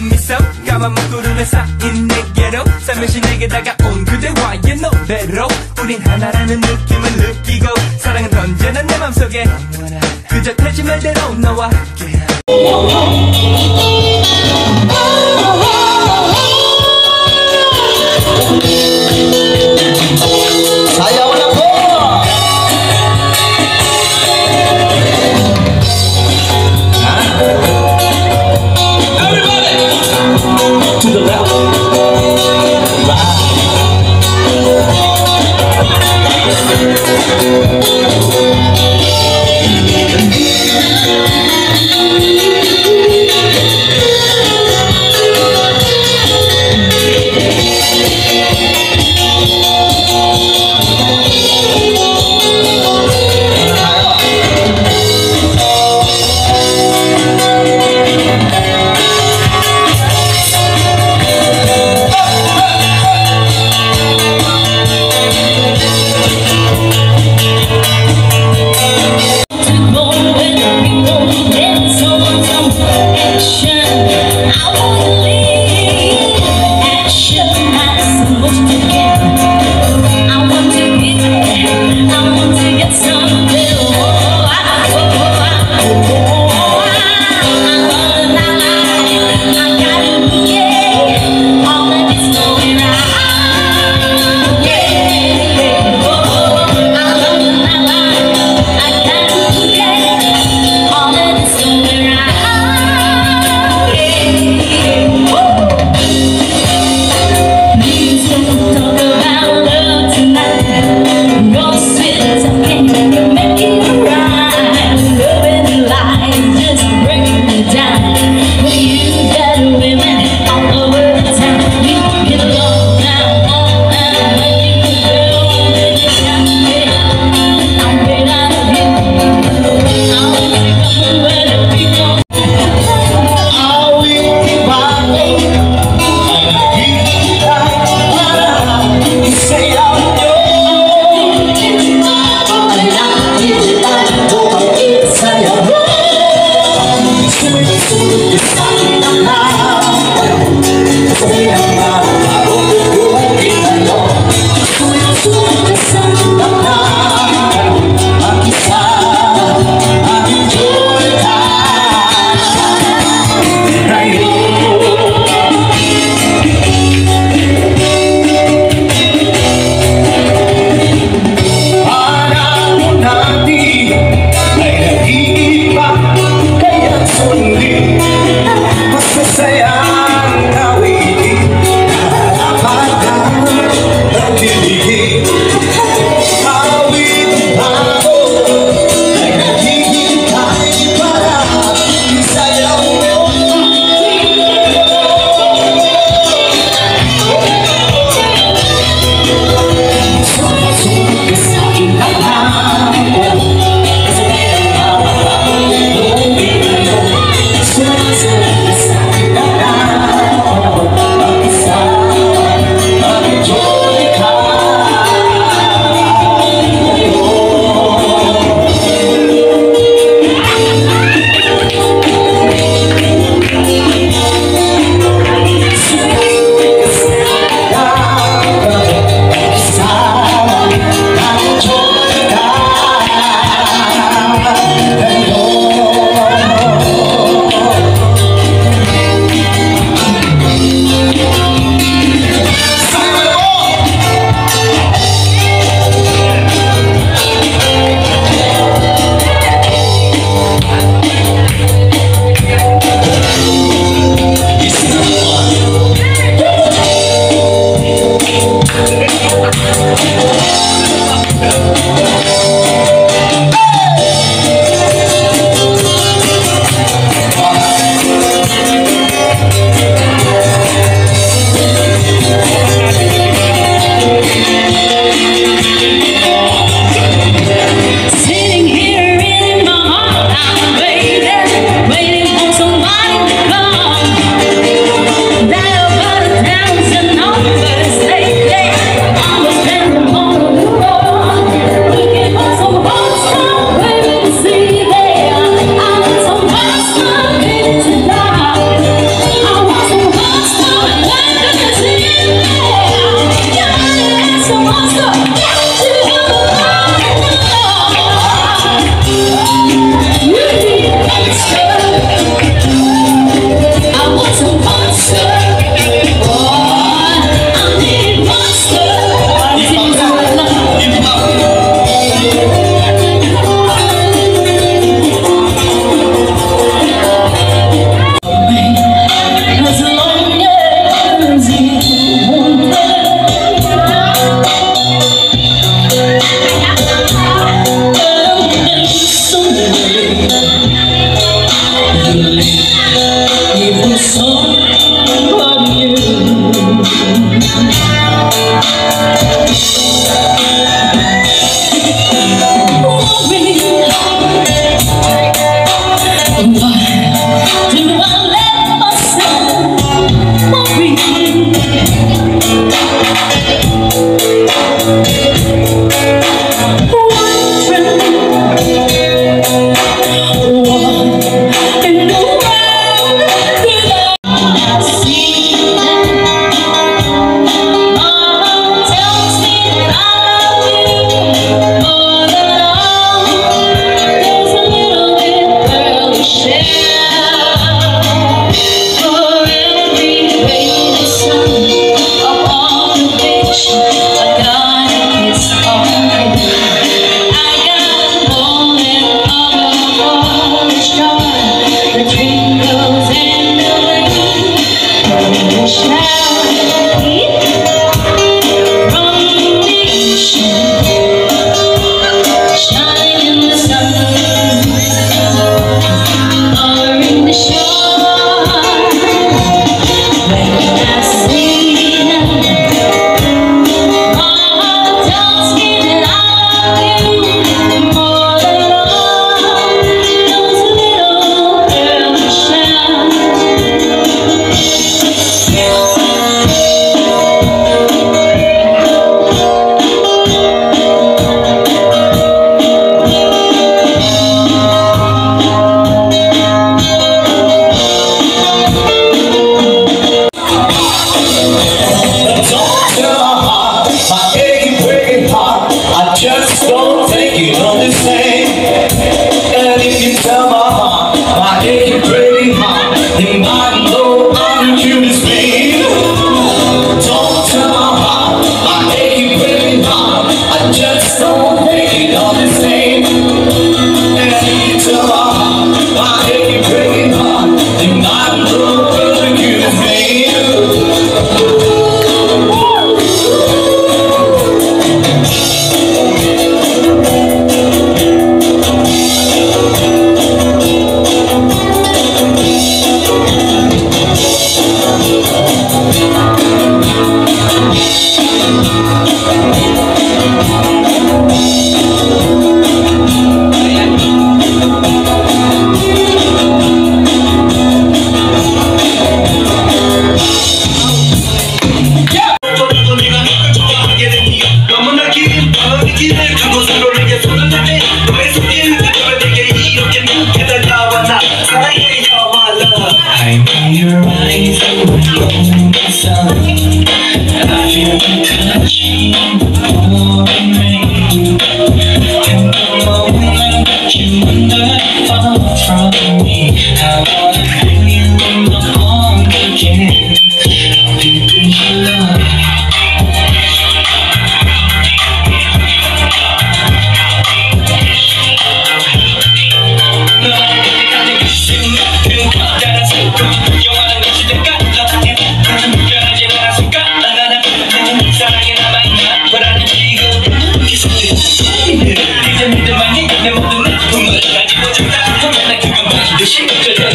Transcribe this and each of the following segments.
미소 까만 목구름에 쌓인 내게로 살며시 내게 다가온 그대와의 노래로 우린 하나라는 느낌을 느끼고 사랑은 언제나 내 맘속에 그저 태지 말대로 너와 함께 lost again Thank you.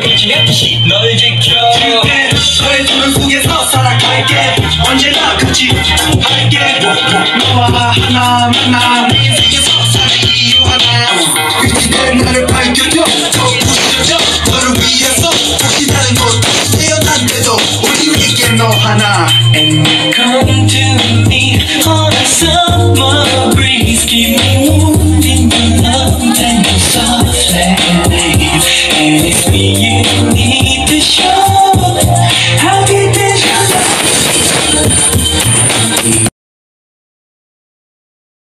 널 지켜. 너의 눈을 속에서 살아갈게. 언제나 같이 할게 너와 하나만 남은 인생에서 사는 이유 하나. 위기된 나를 밝혀줘. 더 부셔져 너를 위해서 다시 다른 곳 태어난데도 우리 위에 너 하나. And come to